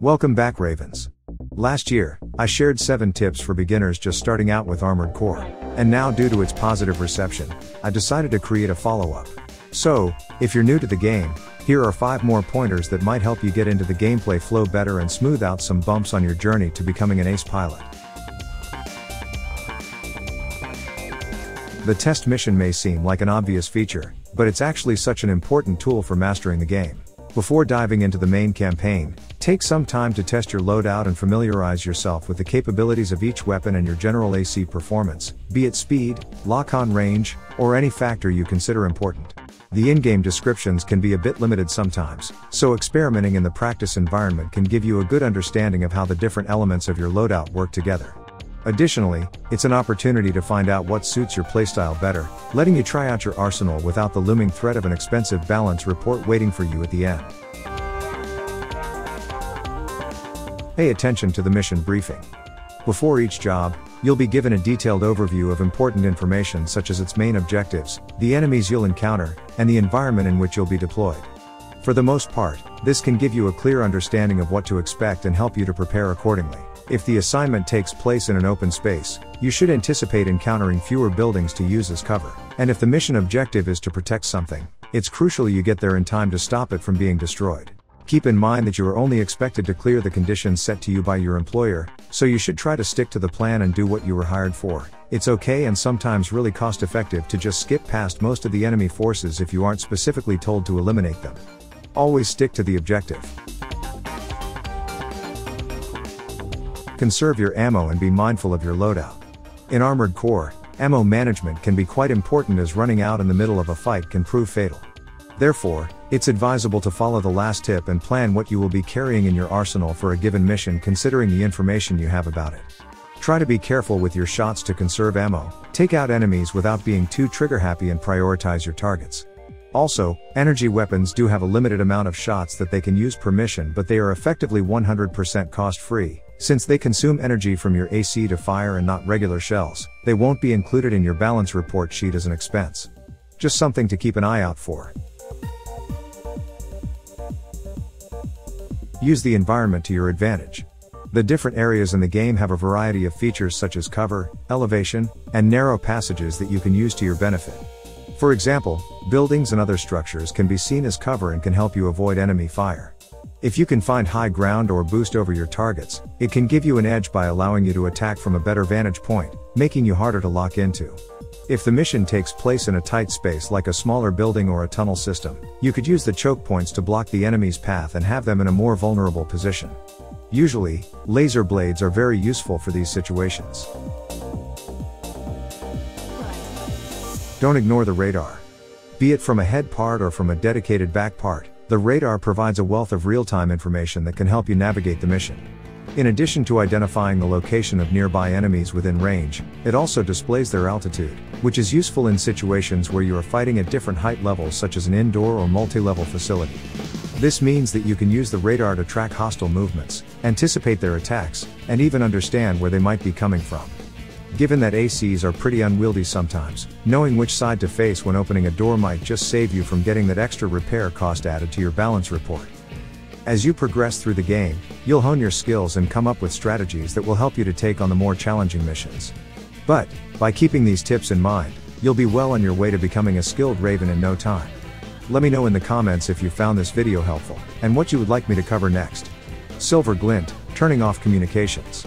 Welcome back Ravens. Last year, I shared 7 tips for beginners just starting out with Armored Core. And now due to its positive reception, I decided to create a follow-up. So, if you're new to the game, here are 5 more pointers that might help you get into the gameplay flow better and smooth out some bumps on your journey to becoming an ace pilot. The test mission may seem like an obvious feature, but it's actually such an important tool for mastering the game. Before diving into the main campaign, take some time to test your loadout and familiarize yourself with the capabilities of each weapon and your general AC performance, be it speed, lock-on range, or any factor you consider important. The in-game descriptions can be a bit limited sometimes, so experimenting in the practice environment can give you a good understanding of how the different elements of your loadout work together. Additionally, it's an opportunity to find out what suits your playstyle better, letting you try out your arsenal without the looming threat of an expensive balance report waiting for you at the end. Pay attention to the mission briefing. Before each job, you'll be given a detailed overview of important information such as its main objectives, the enemies you'll encounter, and the environment in which you'll be deployed. For the most part, this can give you a clear understanding of what to expect and help you to prepare accordingly. If the assignment takes place in an open space, you should anticipate encountering fewer buildings to use as cover. And if the mission objective is to protect something, it's crucial you get there in time to stop it from being destroyed. Keep in mind that you are only expected to clear the conditions set to you by your employer, so you should try to stick to the plan and do what you were hired for. It's okay and sometimes really cost effective to just skip past most of the enemy forces if you aren't specifically told to eliminate them. Always stick to the objective. Conserve your ammo and be mindful of your loadout. In Armored Core, ammo management can be quite important as running out in the middle of a fight can prove fatal. Therefore, it's advisable to follow the last tip and plan what you will be carrying in your arsenal for a given mission considering the information you have about it. Try to be careful with your shots to conserve ammo, take out enemies without being too trigger happy and prioritize your targets. Also, energy weapons do have a limited amount of shots that they can use per mission but they are effectively 100% cost free, since they consume energy from your AC to fire and not regular shells, they won't be included in your balance report sheet as an expense. Just something to keep an eye out for. Use the environment to your advantage. The different areas in the game have a variety of features such as cover, elevation, and narrow passages that you can use to your benefit. For example, buildings and other structures can be seen as cover and can help you avoid enemy fire. If you can find high ground or boost over your targets, it can give you an edge by allowing you to attack from a better vantage point, making you harder to lock into. If the mission takes place in a tight space like a smaller building or a tunnel system, you could use the choke points to block the enemy's path and have them in a more vulnerable position. Usually, laser blades are very useful for these situations. Don't ignore the radar. Be it from a head part or from a dedicated back part, the radar provides a wealth of real-time information that can help you navigate the mission. In addition to identifying the location of nearby enemies within range, it also displays their altitude, which is useful in situations where you are fighting at different height levels such as an indoor or multi-level facility. This means that you can use the radar to track hostile movements, anticipate their attacks, and even understand where they might be coming from. Given that ACs are pretty unwieldy sometimes, knowing which side to face when opening a door might just save you from getting that extra repair cost added to your balance report. As you progress through the game, you'll hone your skills and come up with strategies that will help you to take on the more challenging missions. But, by keeping these tips in mind, you'll be well on your way to becoming a skilled Raven in no time. Let me know in the comments if you found this video helpful, and what you would like me to cover next. Silver Glint, turning off communications.